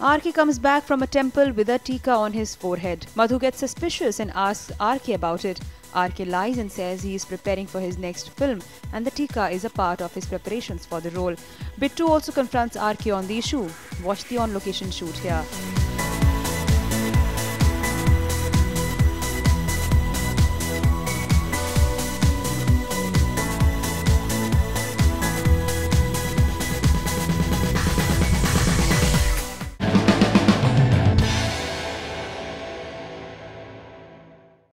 RK comes back from a temple with a tika on his forehead. Madhu gets suspicious and asks RK about it. RK lies and says he is preparing for his next film and the tika is a part of his preparations for the role. Bittoo also confronts RK on the issue. Watch the on-location shoot here.